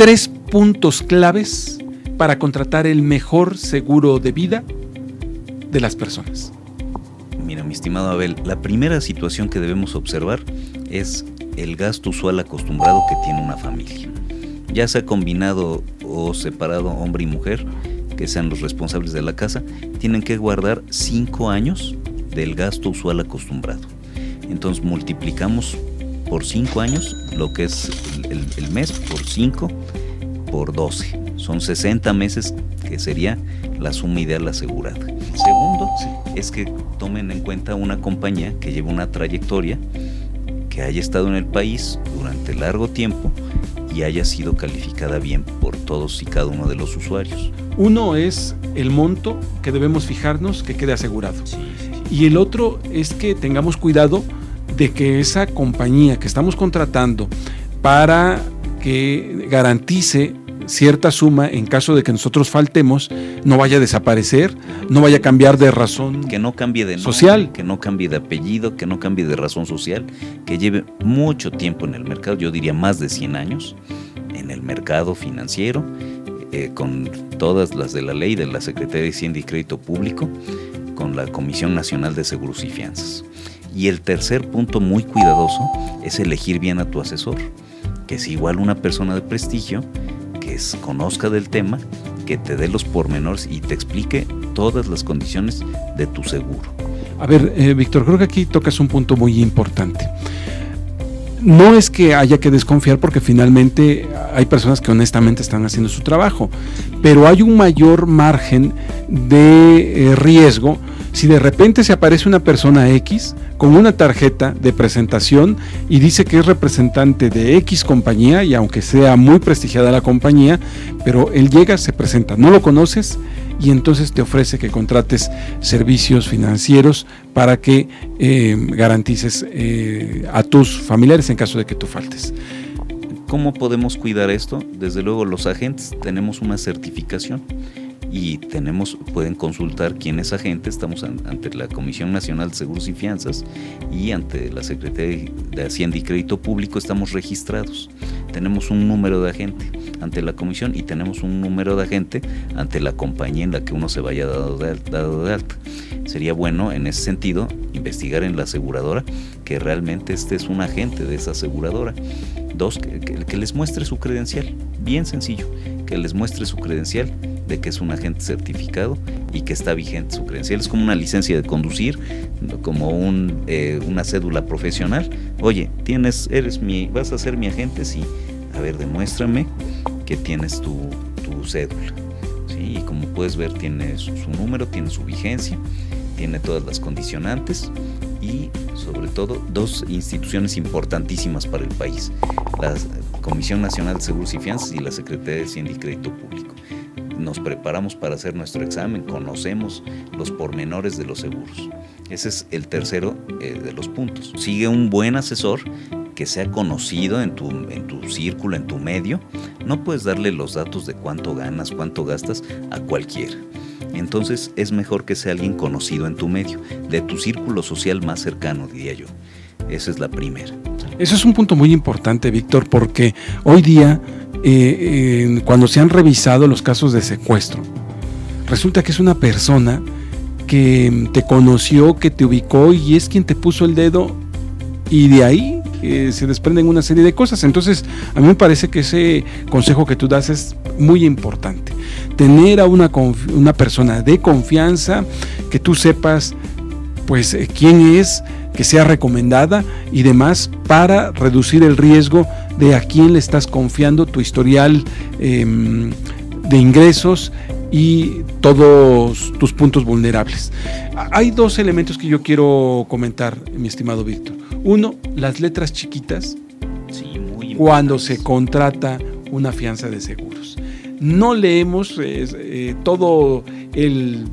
tres puntos claves para contratar el mejor seguro de vida de las personas. Mira, mi estimado Abel, la primera situación que debemos observar es el gasto usual acostumbrado que tiene una familia. Ya sea combinado o separado hombre y mujer, que sean los responsables de la casa, tienen que guardar cinco años del gasto usual acostumbrado. Entonces multiplicamos por 5 años lo que es el, mes, por 5 por 12. Son 60 meses que sería la suma ideal asegurada. Segundo, es que tomen en cuenta una compañía que lleva una trayectoria, que haya estado en el país durante largo tiempo y haya sido calificada bien por todos y cada uno de los usuarios. Uno es el monto que debemos fijarnos que quede asegurado. Y el otro es que tengamos cuidado de que esa compañía que estamos contratando para que garantice cierta suma en caso de que nosotros faltemos, no vaya a desaparecer, no vaya a cambiar de razón que no cambie de social, que no cambie de apellido, que no cambie de razón social, que lleve mucho tiempo en el mercado, yo diría más de 100 años en el mercado financiero, eh, con todas las de la ley de la Secretaría de Hacienda y Crédito Público, con la Comisión Nacional de Seguros y Fianzas. Y el tercer punto muy cuidadoso es elegir bien a tu asesor, que es igual una persona de prestigio, que es, conozca del tema, que te dé los pormenores y te explique todas las condiciones de tu seguro. A ver, eh, Víctor, creo que aquí tocas un punto muy importante. No es que haya que desconfiar porque finalmente hay personas que honestamente están haciendo su trabajo, pero hay un mayor margen de eh, riesgo si de repente se aparece una persona X con una tarjeta de presentación y dice que es representante de X compañía y aunque sea muy prestigiada la compañía, pero él llega, se presenta, no lo conoces y entonces te ofrece que contrates servicios financieros para que eh, garantices eh, a tus familiares en caso de que tú faltes. ¿Cómo podemos cuidar esto? Desde luego los agentes tenemos una certificación y tenemos, pueden consultar quién es agente, estamos ante la Comisión Nacional de Seguros y Fianzas y ante la Secretaría de Hacienda y Crédito Público estamos registrados. Tenemos un número de agente ante la comisión y tenemos un número de agente ante la compañía en la que uno se vaya dado de, alta. Sería bueno en ese sentido investigar en la aseguradora que realmente este es un agente de esa aseguradora. Dos, que les muestre su credencial, bien sencillo, que les muestre su credencial de que es un agente certificado y que está vigente su credencial. Es como una licencia de conducir, como eh, una cédula profesional. Oye, tienes, eres mi, vas a ser mi agente, sí. A ver, demuéstrame que tienes tu, tu cédula. Y como puedes ver, tiene su, su número, tiene su vigencia, tiene todas las condicionantes y sobre todo dos instituciones importantísimas para el país, la Comisión Nacional de Seguros y Fianzas y la Secretaría de Hacienda y Crédito Público nos preparamos para hacer nuestro examen, conocemos los pormenores de los seguros. Ese es el tercero eh, de los puntos. Sigue un buen asesor que sea conocido en tu, en tu círculo, en tu medio. No puedes darle los datos de cuánto ganas, cuánto gastas a cualquiera. Entonces es mejor que sea alguien conocido en tu medio, de tu círculo social más cercano, diría yo. Esa es la primera. Eso es un punto muy importante, Víctor, porque hoy día cuando se han revisado los casos de secuestro, resulta que es una persona que te conoció, que te ubicó y es quien te puso el dedo y de ahí eh, se desprenden una serie de cosas. Entonces, a mí me parece que ese consejo que tú das es muy importante. Tener a una, una persona de confianza, que tú sepas pues eh, quién es, que sea recomendada y demás para reducir el riesgo de a quién le estás confiando tu historial em, de ingresos y todos tus puntos vulnerables. Hay dos elementos que yo quiero comentar, mi estimado Víctor. Uno, las letras chiquitas cuando se contrata una fianza de seguros. No leemos eh, todo el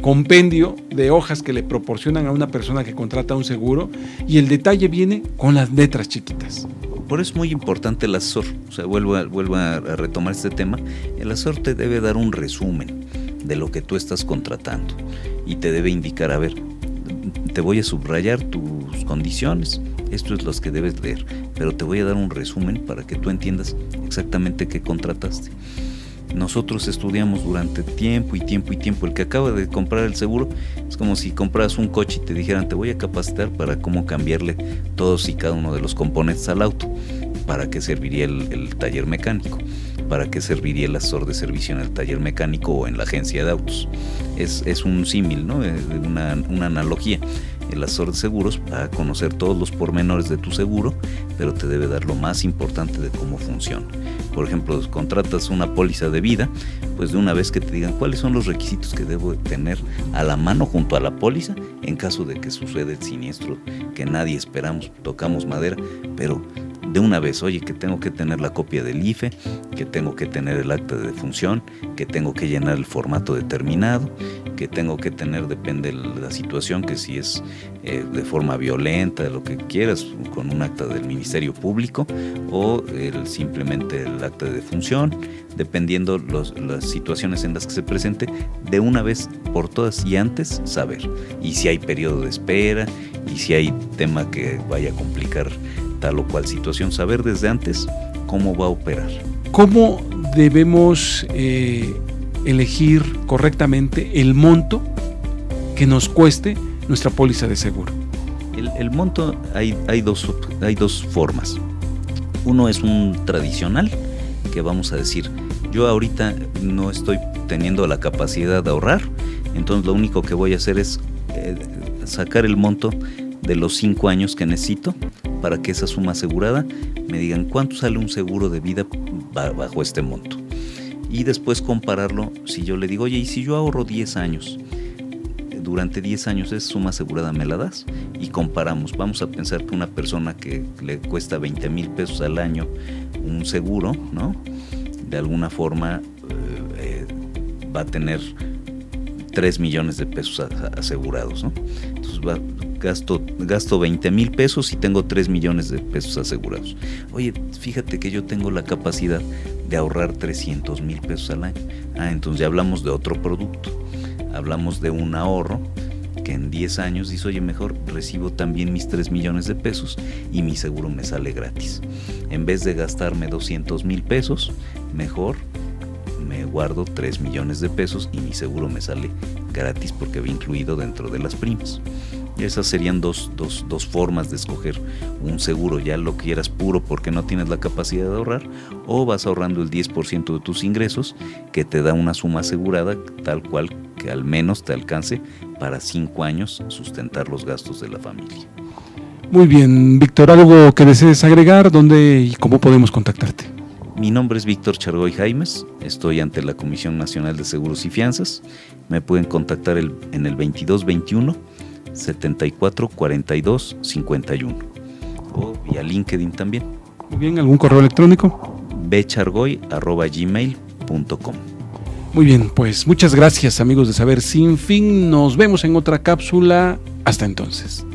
compendio de hojas que le proporcionan a una persona que contrata un seguro y el detalle viene con las letras chiquitas. Por eso es muy importante el asesor. O sea, vuelvo a, a retomar este tema. El asesor te debe dar un resumen de lo que tú estás contratando y te debe indicar, a ver, te voy a subrayar tus condiciones. Esto es lo que debes leer, pero te voy a dar un resumen para que tú entiendas exactamente qué contrataste. Nosotros estudiamos durante tiempo y tiempo y tiempo. El que acaba de comprar el seguro es como si compras un coche y te dijeran te voy a capacitar para cómo cambiarle todos y cada uno de los componentes al auto. ¿Para qué serviría el, taller mecánico? ¿Para qué serviría el asesor de servicio en el taller mecánico o en la agencia de autos? Es, es un símil, ¿no? una, una analogía el asesor de seguros va a conocer todos los pormenores de tu seguro, pero te debe dar lo más importante de cómo funciona. Por ejemplo, contratas una póliza de vida, pues de una vez que te digan cuáles son los requisitos que debo tener a la mano junto a la póliza en caso de que suceda el siniestro que nadie esperamos, tocamos madera, pero de una vez, oye, que tengo que tener la copia del IFE, que tengo que tener el acta de defunción, que tengo que llenar el formato determinado, que tengo que tener, depende de la situación, que si es eh, de forma violenta, lo que quieras, con un acta del Ministerio Público o el, simplemente el acta de defunción, dependiendo las situaciones en las que se presente, de una vez por todas y antes saber. Y si hay periodo de espera, y si hay tema que vaya a complicar tal o cual situación, saber desde antes cómo va a operar. ¿Cómo debemos eh, elegir correctamente el monto que nos cueste nuestra póliza de seguro? El, monto hay, hay, dos, hay dos formas. Uno es un tradicional, que vamos a decir, yo ahorita no estoy teniendo la capacidad de ahorrar, entonces lo único que voy a hacer es eh, sacar el monto de los cinco años que necesito para que esa suma asegurada me digan cuánto sale un seguro de vida bajo este monto. Y después compararlo, si yo le digo, oye, ¿y si yo ahorro 10 años? Durante 10 años esa suma asegurada me la das y comparamos. Vamos a pensar que una persona que le cuesta 20 mil pesos al año un seguro, ¿no? De alguna forma eh, va a tener 3 millones de pesos asegurados, ¿no? Entonces va, gasto, gasto 20 mil pesos y tengo 3 millones de pesos asegurados. Oye, fíjate que yo tengo la capacidad de ahorrar 300 mil pesos al año. Ah, entonces ya hablamos de otro producto. Hablamos de un ahorro que en 10 años dice, oye, mejor recibo también mis 3 millones de pesos y mi seguro me sale gratis. En vez de gastarme 200 mil pesos, mejor me guardo 3 millones de pesos y mi seguro me sale gratis porque va incluido dentro de las primas. Esas serían dos, dos, dos, formas de escoger un seguro. Ya lo quieras puro porque no tienes la capacidad de ahorrar o vas ahorrando el 10% de tus ingresos que te da una suma asegurada tal cual que al menos te alcance para cinco años sustentar los gastos de la familia. Muy bien, Víctor, ¿algo que desees agregar? ¿Dónde y cómo podemos contactarte? Mi nombre es Víctor Chargoy Jaimes, estoy ante la Comisión Nacional de Seguros y Fianzas. Me pueden contactar el, en el 2221 74 42 51 o vía LinkedIn también. Muy bien, ¿algún correo electrónico? bechargoy.gmail.com Muy bien, pues muchas gracias amigos de Saber Sin Fin. Nos vemos en otra cápsula. Hasta entonces.